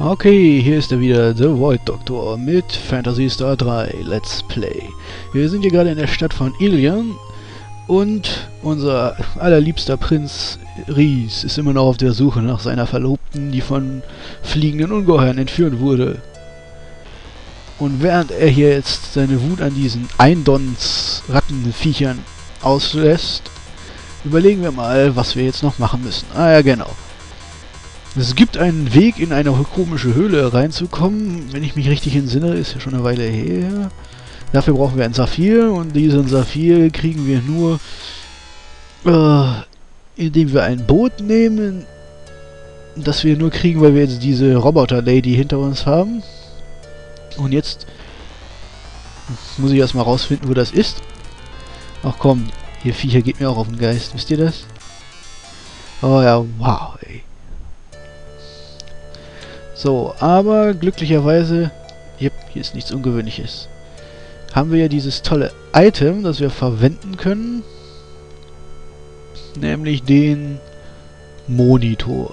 Okay, hier ist er wieder, The Void Doctor mit Phantasy Star 3 Let's Play. Wir sind hier gerade in der Stadt von Ilion und unser allerliebster Prinz Ries ist immer noch auf der Suche nach seiner Verlobten, die von fliegenden Ungeheuern entführt wurde. Und während er hier jetzt seine Wut an diesen Eindons Rattenviechern auslässt, überlegen wir mal, was wir jetzt noch machen müssen. Ah ja, genau. Es gibt einen Weg, in eine komische Höhle reinzukommen. Wenn ich mich richtig entsinne, ist ja schon eine Weile her. Dafür brauchen wir einen Saphir und diesen Saphir kriegen wir nur, äh, indem wir ein Boot nehmen, das wir nur kriegen, weil wir jetzt diese Roboter-Lady hinter uns haben. Und jetzt muss ich erstmal rausfinden, wo das ist. Ach komm, ihr Viecher geht mir auch auf den Geist. Wisst ihr das? Oh ja, wow, ey. So, aber glücklicherweise, yep, hier ist nichts Ungewöhnliches. Haben wir ja dieses tolle Item, das wir verwenden können. Nämlich den Monitor.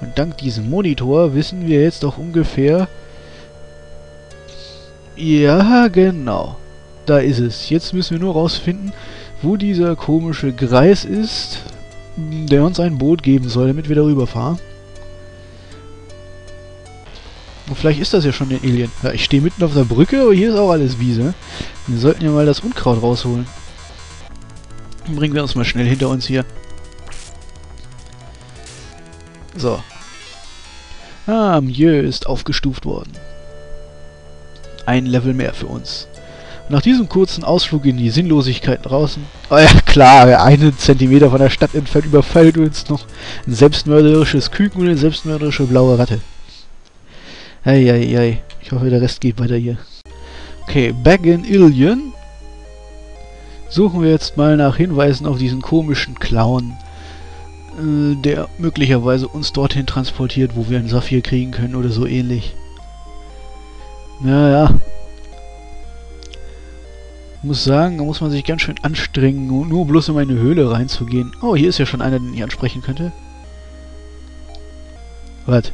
Und dank diesem Monitor wissen wir jetzt doch ungefähr... Ja, genau. Da ist es. Jetzt müssen wir nur rausfinden, wo dieser komische Greis ist, der uns ein Boot geben soll, damit wir darüber fahren. Vielleicht ist das ja schon der Alien. Ja, ich stehe mitten auf der Brücke, aber hier ist auch alles Wiese. Wir sollten ja mal das Unkraut rausholen. Bringen wir uns mal schnell hinter uns hier. So. Ah, Mieux ist aufgestuft worden. Ein Level mehr für uns. Nach diesem kurzen Ausflug in die Sinnlosigkeit draußen... Oh ja, klar, einen Zentimeter von der Stadt entfernt überfällt uns noch ein selbstmörderisches Küken und eine selbstmörderische blaue Ratte. Eieiei. Ich hoffe, der Rest geht weiter hier. Okay, back in Ilion. Suchen wir jetzt mal nach Hinweisen auf diesen komischen Clown, äh, der möglicherweise uns dorthin transportiert, wo wir einen Saphir kriegen können oder so ähnlich. Naja. Muss sagen, da muss man sich ganz schön anstrengen, nur bloß in meine Höhle reinzugehen. Oh, hier ist ja schon einer, den ich ansprechen könnte. Was?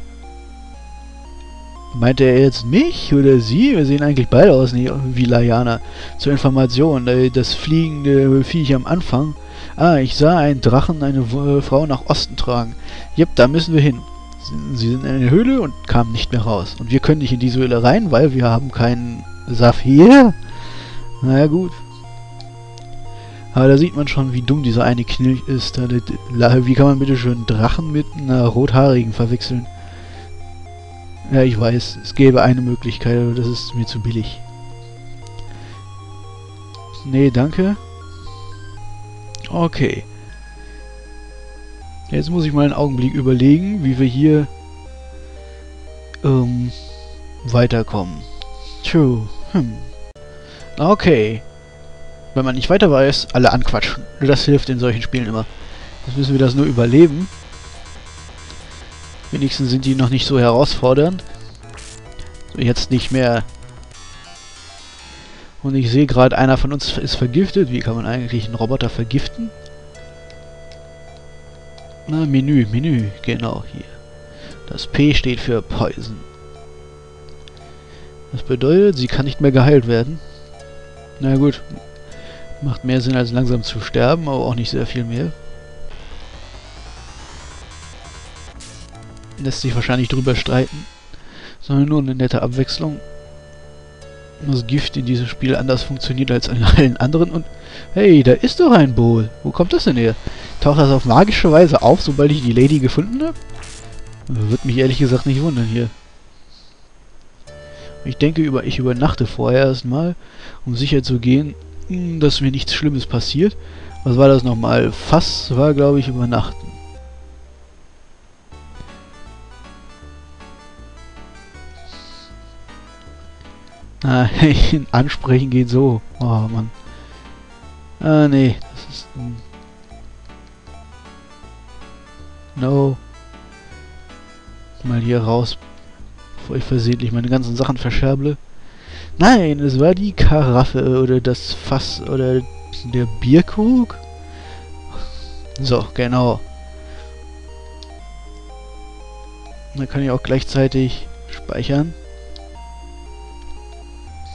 Meinte er jetzt mich oder sie? Wir sehen eigentlich beide aus nicht wie Layana. Zur Information, äh, das fliegende Viech am Anfang. Ah, ich sah einen Drachen eine äh, Frau nach Osten tragen. Jep, da müssen wir hin. Sie sind in einer Höhle und kamen nicht mehr raus. Und wir können nicht in diese Höhle rein, weil wir haben keinen Saphir. Naja, gut. Aber da sieht man schon, wie dumm dieser eine Knilch ist. Wie kann man bitte schön Drachen mit einer rothaarigen verwechseln? Ja, ich weiß, es gäbe eine Möglichkeit, aber das ist mir zu billig. Nee, danke. Okay. Jetzt muss ich mal einen Augenblick überlegen, wie wir hier ähm, weiterkommen. True. Hm. Okay. Wenn man nicht weiter weiß, alle anquatschen. Das hilft in solchen Spielen immer. Jetzt müssen wir das nur überleben. Wenigstens sind die noch nicht so herausfordernd. So, jetzt nicht mehr. Und ich sehe gerade, einer von uns ist vergiftet. Wie kann man eigentlich einen Roboter vergiften? Na, Menü, Menü, genau hier. Das P steht für Poison. Das bedeutet, sie kann nicht mehr geheilt werden. Na gut. Macht mehr Sinn, als langsam zu sterben, aber auch nicht sehr viel mehr. Lässt sich wahrscheinlich drüber streiten, sondern nur eine nette Abwechslung. Das Gift in diesem Spiel anders funktioniert als an allen anderen und hey, da ist doch ein Bowl. Wo kommt das denn her? Taucht das auf magische Weise auf, sobald ich die Lady gefunden habe? Wird mich ehrlich gesagt nicht wundern hier. Ich denke, über, ich übernachte vorher erstmal, um sicher zu gehen, dass mir nichts Schlimmes passiert. Was war das nochmal? Fass war, glaube ich, übernachten. Nein, ansprechen geht so. Oh, Mann. Ah, nee. Das ist... Hm. No. Mal hier raus, bevor ich versehentlich meine ganzen Sachen verscherble. Nein, es war die Karaffe oder das Fass oder der Bierkrug. So, genau. Dann kann ich auch gleichzeitig speichern.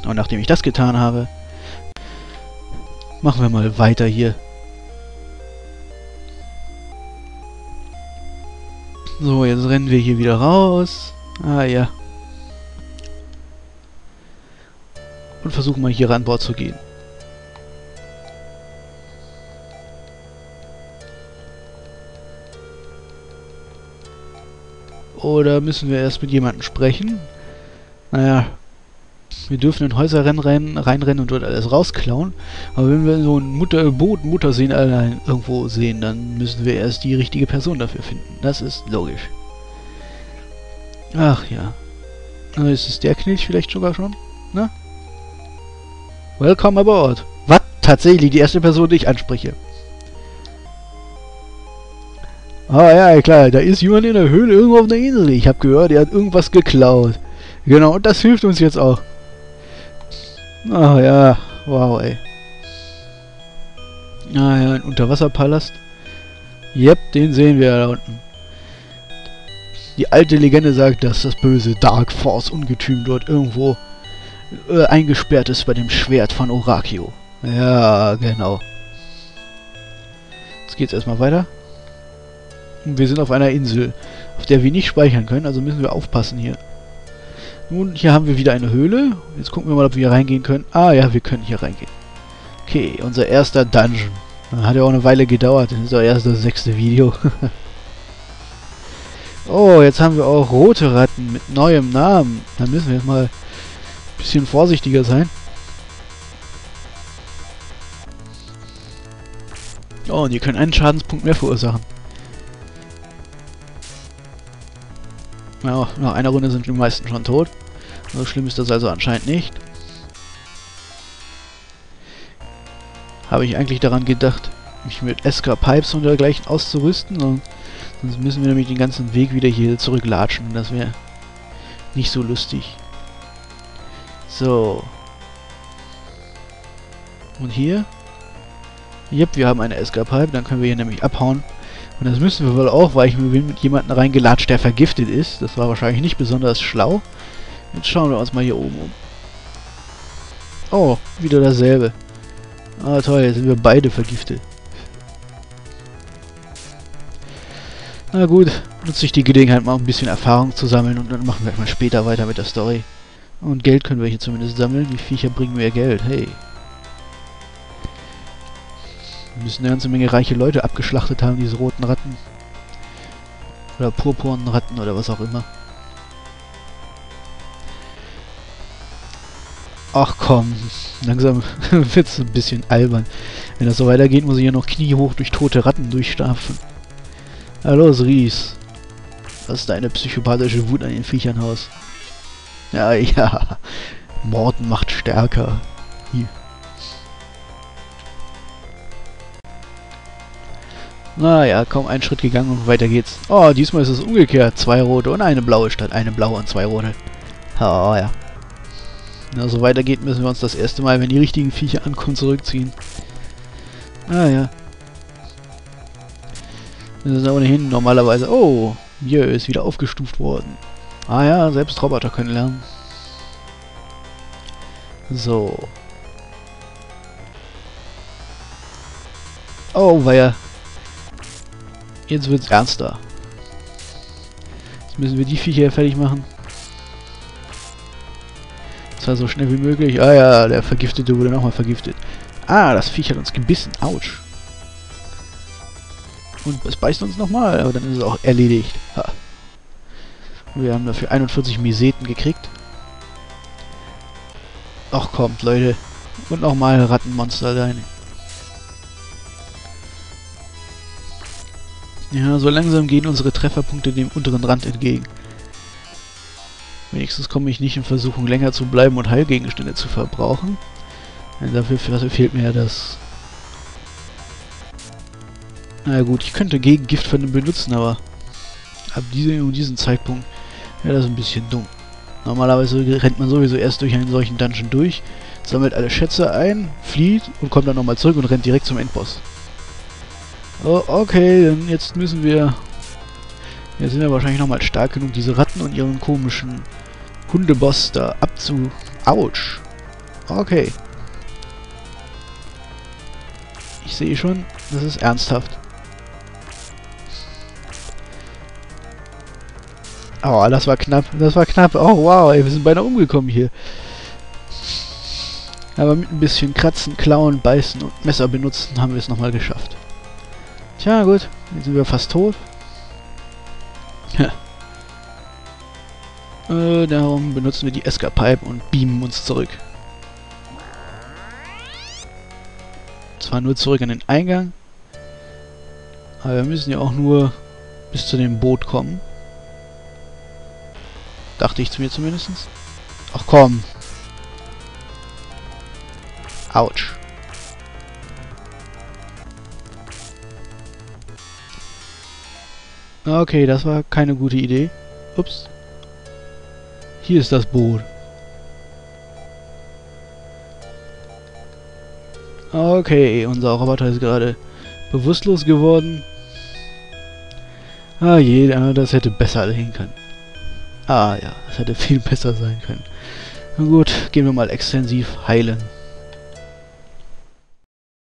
Und nachdem ich das getan habe, machen wir mal weiter hier. So, jetzt rennen wir hier wieder raus. Ah ja. Und versuchen mal hier an Bord zu gehen. Oder müssen wir erst mit jemandem sprechen? Naja, wir dürfen in Häuser reinrennen, reinrennen und dort alles rausklauen. Aber wenn wir so ein Mutter, Boot, Muttersehen allein irgendwo sehen, dann müssen wir erst die richtige Person dafür finden. Das ist logisch. Ach ja. Ist es der Knilch vielleicht sogar schon? Na? Welcome aboard. Was? Tatsächlich die erste Person, die ich anspreche. Ah ja, klar, da ist jemand in der Höhle irgendwo auf der Insel. Ich habe gehört, er hat irgendwas geklaut. Genau, und das hilft uns jetzt auch. Ah ja, wow, ey. Ah ja, ein Unterwasserpalast. Yep, den sehen wir da unten. Die alte Legende sagt, dass das böse Dark Force Ungetüm dort irgendwo äh, eingesperrt ist bei dem Schwert von Orakio. Ja, genau. Jetzt geht's erstmal weiter. Wir sind auf einer Insel, auf der wir nicht speichern können, also müssen wir aufpassen hier. Nun, hier haben wir wieder eine Höhle. Jetzt gucken wir mal, ob wir hier reingehen können. Ah ja, wir können hier reingehen. Okay, unser erster Dungeon. Hat ja auch eine Weile gedauert. Das ist auch erst das sechste Video. oh, jetzt haben wir auch rote Ratten mit neuem Namen. Da müssen wir jetzt mal ein bisschen vorsichtiger sein. Oh, und die können einen Schadenspunkt mehr verursachen. Ja, nach einer Runde sind die meisten schon tot. So schlimm ist das also anscheinend nicht. Habe ich eigentlich daran gedacht, mich mit SK Pipes und dergleichen auszurüsten. sonst müssen wir nämlich den ganzen Weg wieder hier zurücklatschen. Das wäre nicht so lustig. So. Und hier? Yep, wir haben eine SK Pipe. Dann können wir hier nämlich abhauen. Und das müssen wir wohl auch, weil ich mir mit jemandem reingelatscht, der vergiftet ist. Das war wahrscheinlich nicht besonders schlau. Jetzt schauen wir uns mal hier oben um. Oh, wieder dasselbe. Ah toll, jetzt sind wir beide vergiftet. Na gut, nutze ich die Gelegenheit mal ein bisschen Erfahrung zu sammeln und dann machen wir mal später weiter mit der Story. Und Geld können wir hier zumindest sammeln. Die Viecher bringen mir Geld, hey. Müssen eine ganze Menge reiche Leute abgeschlachtet haben, diese roten Ratten. Oder purpurnen Ratten oder was auch immer. Ach komm, langsam wird es ein bisschen albern. Wenn das so weitergeht, muss ich ja noch kniehoch durch tote Ratten durchstapfen. Los, Ries. Was ist deine psychopathische Wut an den Viechern aus? Ja, ja. Morden macht stärker. Hier. Naja, kaum einen Schritt gegangen und weiter geht's. Oh, diesmal ist es umgekehrt. Zwei rote und eine blaue statt eine blaue und zwei rote. Oh ja. Na, so weiter geht, müssen wir uns das erste Mal, wenn die richtigen Viecher ankommen, zurückziehen. Ah ja. Das ist ohnehin normalerweise... Oh, hier ist wieder aufgestuft worden. Ah ja, selbst Roboter können lernen. So. Oh, ja Jetzt wird's ernster. Jetzt müssen wir die Viecher fertig machen. Zwar so schnell wie möglich. Ah ja, der Vergiftete wurde nochmal vergiftet. Ah, das Viech hat uns gebissen. Autsch. Und es beißt uns nochmal, aber dann ist es auch erledigt. Ha. Wir haben dafür 41 Miseten gekriegt. Ach kommt, Leute. Und nochmal Rattenmonster rein. Ja, so langsam gehen unsere Trefferpunkte dem unteren Rand entgegen. Wenigstens komme ich nicht in Versuchung, länger zu bleiben und Heilgegenstände zu verbrauchen. Denn dafür, fehlt mir ja das... Na gut, ich könnte Gegengift benutzen, aber ab diesem, diesem Zeitpunkt wäre das ein bisschen dumm. Normalerweise rennt man sowieso erst durch einen solchen Dungeon durch, sammelt alle Schätze ein, flieht und kommt dann nochmal zurück und rennt direkt zum Endboss. Oh, okay, dann jetzt müssen wir Jetzt sind wir wahrscheinlich nochmal stark genug, diese Ratten und ihren komischen Hundeboss da abzu... Autsch! Okay. Ich sehe schon, das ist ernsthaft. Oh, das war knapp. Das war knapp. Oh, wow, ey, wir sind beinahe umgekommen hier. Aber mit ein bisschen Kratzen, Klauen, Beißen und Messer benutzen haben wir es nochmal geschafft. Tja, gut. Jetzt sind wir fast tot. äh, darum benutzen wir die Escapipe und beamen uns zurück. Zwar nur zurück an den Eingang. Aber wir müssen ja auch nur bis zu dem Boot kommen. Dachte ich zu mir zumindest. Ach komm. Autsch. Okay, das war keine gute Idee. Ups. Hier ist das Boot. Okay, unser Roboter ist gerade bewusstlos geworden. Ah je, das hätte besser gehen können. Ah ja, das hätte viel besser sein können. Na gut, gehen wir mal extensiv heilen.